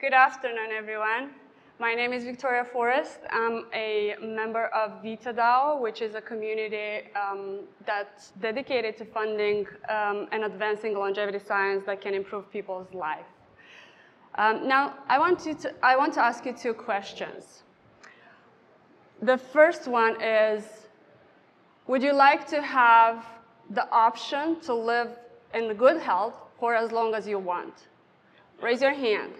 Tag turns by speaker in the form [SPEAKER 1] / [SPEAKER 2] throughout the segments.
[SPEAKER 1] Good afternoon, everyone. My name is Victoria Forest. I'm a member of VitaDAO, which is a community um, that's dedicated to funding um, and advancing longevity science that can improve people's life. Um, now, I want, to, I want to ask you two questions. The first one is, would you like to have the option to live in good health for as long as you want? Raise your hand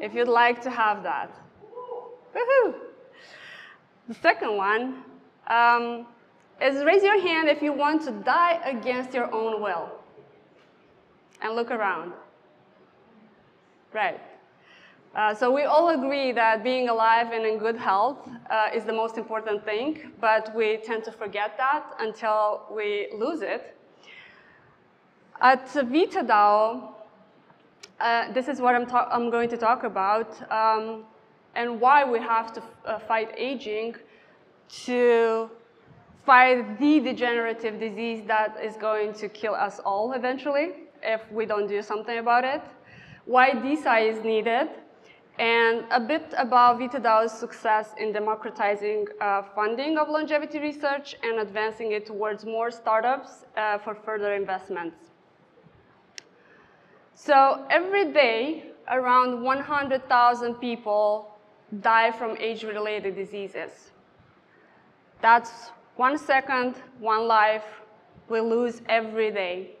[SPEAKER 1] if you'd like to have that. Woohoo! The second one um, is raise your hand if you want to die against your own will. And look around. Right. Uh, so we all agree that being alive and in good health uh, is the most important thing, but we tend to forget that until we lose it. At VitaDAO, uh, this is what I'm, I'm, going to talk about um, and why we have to uh, fight aging to fight the degenerative disease that is going to kill us all eventually if we don't do something about it, why DeSci is needed, and a bit about VitaDAO's success in democratizing uh, funding of longevity research and advancing it towards more startups uh, for further investments. So every day, around 100,000 people die from age-related diseases. That's one second, one life we lose every day.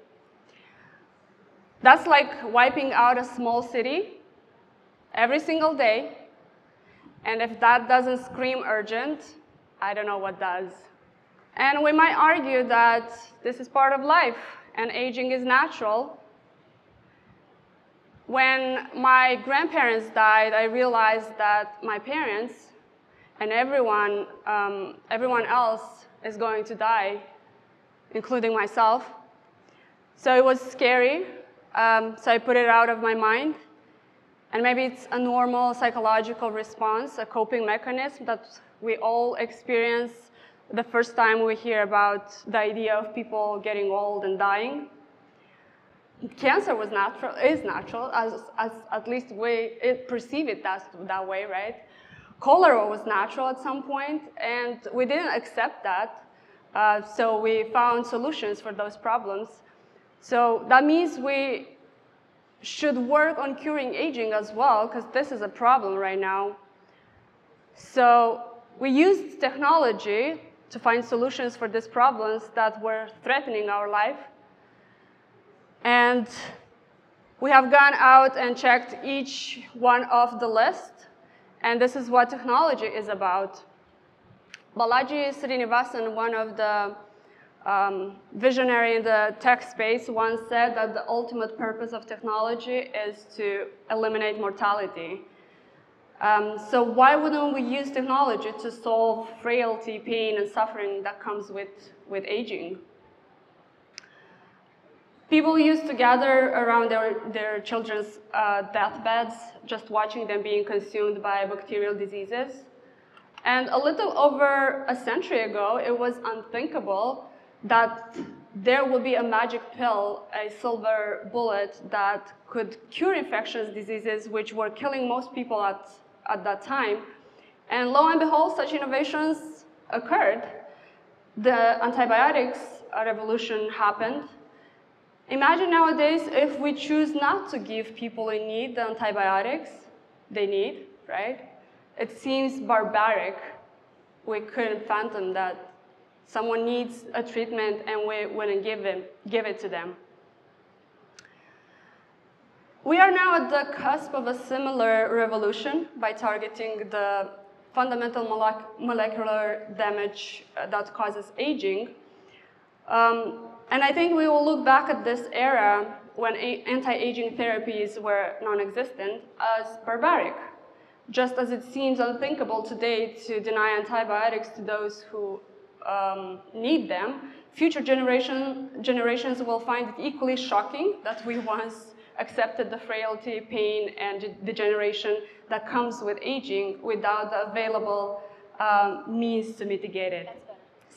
[SPEAKER 1] That's like wiping out a small city every single day. And if that doesn't scream urgent, I don't know what does. And we might argue that this is part of life and aging is natural when my grandparents died, I realized that my parents and everyone, um, everyone else is going to die, including myself. So it was scary, um, so I put it out of my mind. And maybe it's a normal psychological response, a coping mechanism that we all experience the first time we hear about the idea of people getting old and dying cancer was natural, is natural, as, as at least we perceive it that, that way, right? Cholera was natural at some point, and we didn't accept that. Uh, so we found solutions for those problems. So that means we should work on curing aging as well, because this is a problem right now. So we used technology to find solutions for these problems that were threatening our life. And we have gone out and checked each one of the list, and this is what technology is about. Balaji Srinivasan, one of the um, visionary in the tech space, once said that the ultimate purpose of technology is to eliminate mortality. Um, so why wouldn't we use technology to solve frailty, pain, and suffering that comes with, with aging? People used to gather around their, their children's uh, deathbeds, just watching them being consumed by bacterial diseases. And a little over a century ago, it was unthinkable that there would be a magic pill, a silver bullet that could cure infectious diseases, which were killing most people at, at that time. And lo and behold, such innovations occurred. The antibiotics revolution happened, Imagine nowadays if we choose not to give people in need the antibiotics they need, right? It seems barbaric. We couldn't fathom that someone needs a treatment and we wouldn't give, them, give it to them. We are now at the cusp of a similar revolution by targeting the fundamental molecular damage uh, that causes aging. Um, and I think we will look back at this era when anti-aging therapies were non-existent as barbaric, just as it seems unthinkable today to deny antibiotics to those who um, need them, future generation, generations will find it equally shocking that we once accepted the frailty, pain, and degeneration that comes with aging without the available um, means to mitigate it.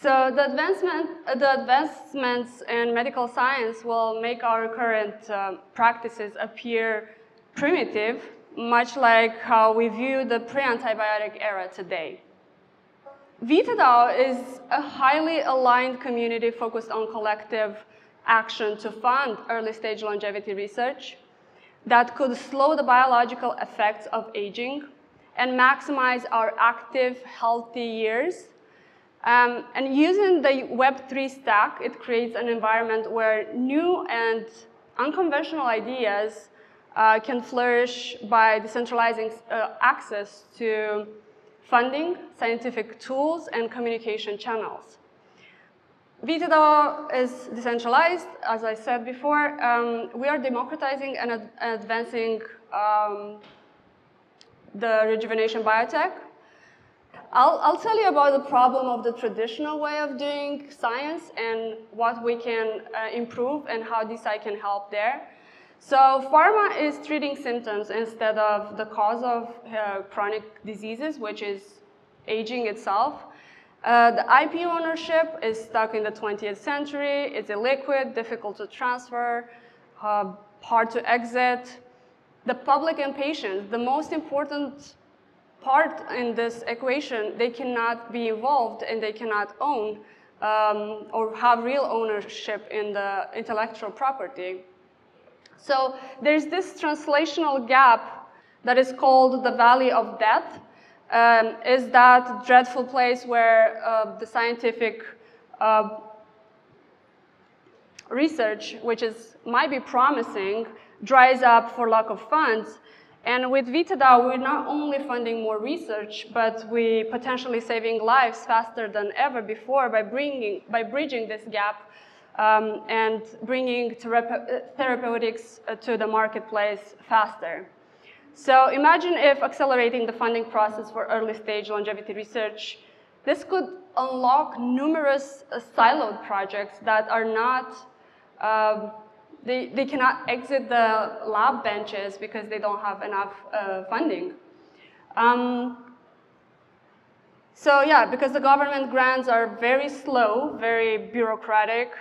[SPEAKER 1] So the, advancement, the advancements in medical science will make our current um, practices appear primitive much like how we view the pre-antibiotic era today. VitaDAO is a highly aligned community focused on collective action to fund early stage longevity research that could slow the biological effects of aging and maximize our active, healthy years. Um, and using the Web3 stack, it creates an environment where new and unconventional ideas uh, can flourish by decentralizing uh, access to funding, scientific tools, and communication channels. VitaDAO is decentralized, as I said before. Um, we are democratizing and ad advancing um, the rejuvenation biotech. I'll, I'll tell you about the problem of the traditional way of doing science and what we can uh, improve and how DeSci can help there. So pharma is treating symptoms instead of the cause of uh, chronic diseases, which is aging itself. Uh, the IP ownership is stuck in the 20th century. It's illiquid, difficult to transfer, uh, hard to exit. The public and patients, the most important part in this equation, they cannot be involved and they cannot own um, or have real ownership in the intellectual property. So there's this translational gap that is called the Valley of Death, um, is that dreadful place where uh, the scientific uh, research, which is, might be promising, dries up for lack of funds. And with VitaDAO, we're not only funding more research, but we potentially saving lives faster than ever before by, bringing, by bridging this gap um, and bringing therapeutics uh, to the marketplace faster. So imagine if accelerating the funding process for early stage longevity research, this could unlock numerous uh, siloed projects that are not, uh, they, they cannot exit the lab benches because they don't have enough uh, funding. Um, so yeah, because the government grants are very slow, very bureaucratic,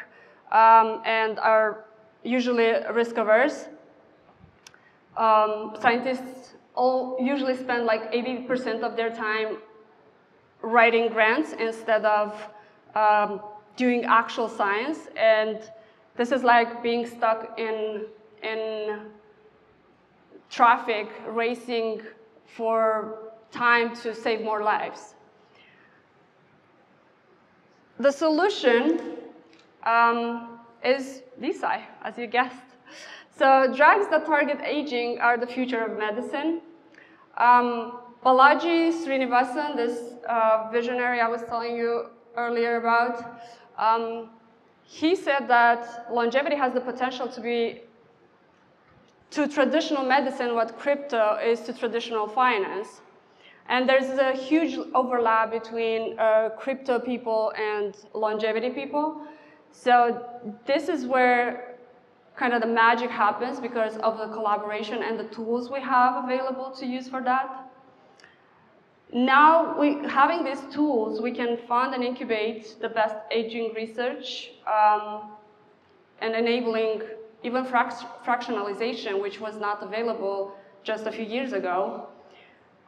[SPEAKER 1] um, and are usually risk averse, um, scientists all usually spend like 80% of their time writing grants instead of um, doing actual science. And this is like being stuck in, in traffic, racing for time to save more lives. The solution um, is DeSci, as you guessed. So drugs that target aging are the future of medicine. Um, Balaji Srinivasan, this uh, visionary I was telling you earlier about, um, he said that longevity has the potential to be to traditional medicine what crypto is to traditional finance. And there's a huge overlap between uh, crypto people and longevity people. So this is where kind of the magic happens because of the collaboration and the tools we have available to use for that. Now, we, having these tools, we can fund and incubate the best aging research um, and enabling even frac fractionalization, which was not available just a few years ago.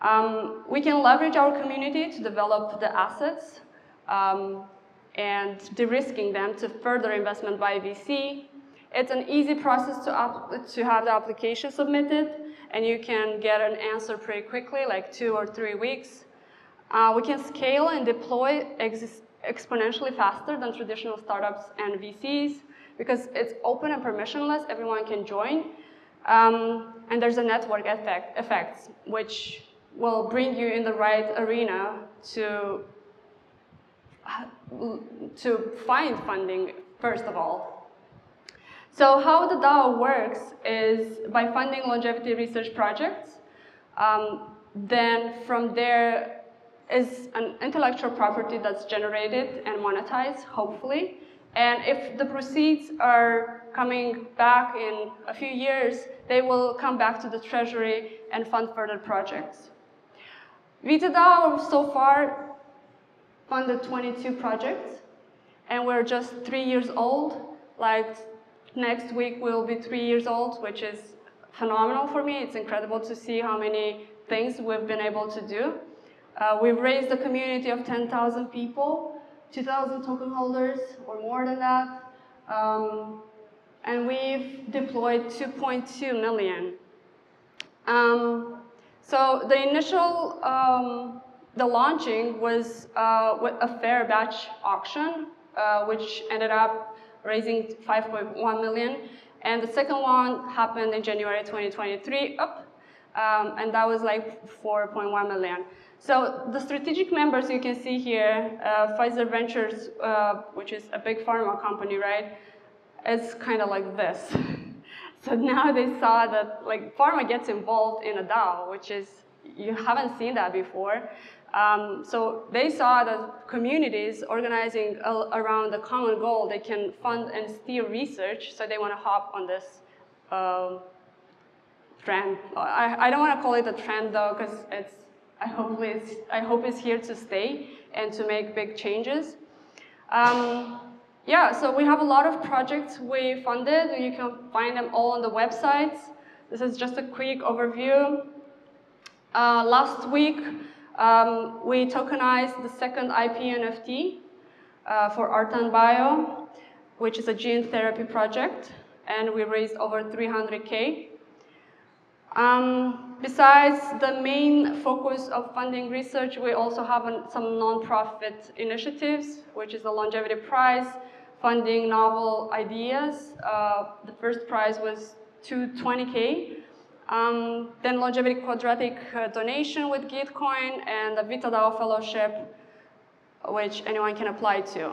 [SPEAKER 1] Um, we can leverage our community to develop the assets um, and de-risking them to further investment by VC it's an easy process to, to have the application submitted, and you can get an answer pretty quickly, like two or three weeks. Uh, we can scale and deploy exponentially faster than traditional startups and VCs because it's open and permissionless, everyone can join. Um, and there's a network effect, effects, which will bring you in the right arena to, to find funding, first of all. So how the DAO works is by funding longevity research projects. Um, then from there is an intellectual property that's generated and monetized, hopefully. And if the proceeds are coming back in a few years, they will come back to the treasury and fund further projects. VitaDAO so far funded 22 projects, and we're just three years old. Like Next week we'll be three years old, which is phenomenal for me. It's incredible to see how many things we've been able to do. Uh, we've raised a community of 10,000 people, 2,000 token holders, or more than that. Um, and we've deployed 2.2 million. Um, so the initial, um, the launching was uh, a fair batch auction, uh, which ended up raising 5.1 million. And the second one happened in January 2023, up, um, and that was like 4.1 million. So the strategic members you can see here, uh, Pfizer Ventures, uh, which is a big pharma company, right? It's kind of like this. so now they saw that like pharma gets involved in a DAO, which is you haven't seen that before. Um, so they saw that communities organizing around a common goal, they can fund and steer research, so they want to hop on this uh, trend. I, I don't want to call it a trend though, because it's I hope it's I hope it's here to stay and to make big changes. Um, yeah, so we have a lot of projects we funded. You can find them all on the websites. This is just a quick overview. Uh, last week, um, we tokenized the second IP NFT uh, for Artan Bio, which is a gene therapy project, and we raised over 300K. Um, besides the main focus of funding research, we also have an, some nonprofit initiatives, which is the Longevity Prize, funding novel ideas. Uh, the first prize was 220K, um, then Longevity Quadratic uh, donation with Gitcoin and the VitaDAO Fellowship, which anyone can apply to.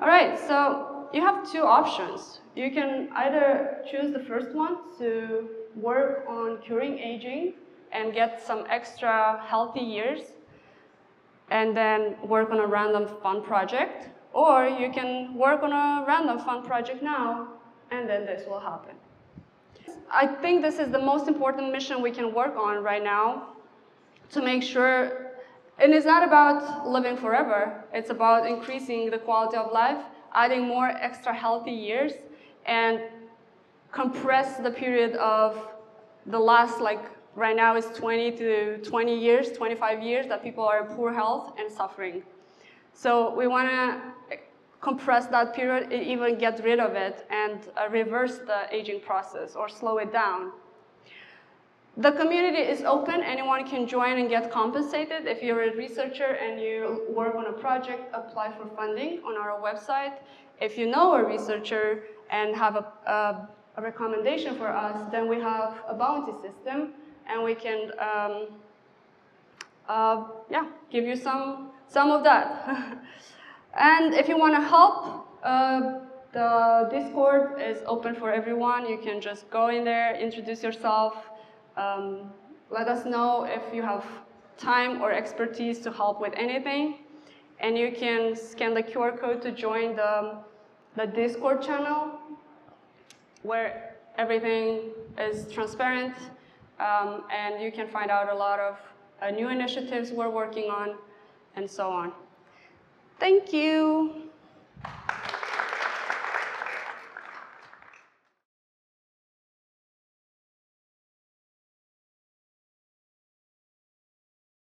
[SPEAKER 1] All right, so you have two options. You can either choose the first one to work on curing aging and get some extra healthy years, and then work on a random fun project, or you can work on a random fun project now, and then this will happen. I think this is the most important mission we can work on right now to make sure, and it's not about living forever, it's about increasing the quality of life, adding more extra healthy years, and compress the period of the last, like right now is 20 to 20 years, 25 years that people are in poor health and suffering. So we want to compress that period, even get rid of it, and uh, reverse the aging process or slow it down. The community is open. Anyone can join and get compensated. If you're a researcher and you work on a project, apply for funding on our website. If you know a researcher and have a, a, a recommendation for us, then we have a bounty system, and we can, um, uh, yeah, give you some some of that. And if you want to help, uh, the Discord is open for everyone. You can just go in there, introduce yourself, um, let us know if you have time or expertise to help with anything. And you can scan the QR code to join the, the Discord channel where everything is transparent um, and you can find out a lot of uh, new initiatives we're working on and so on. Thank you.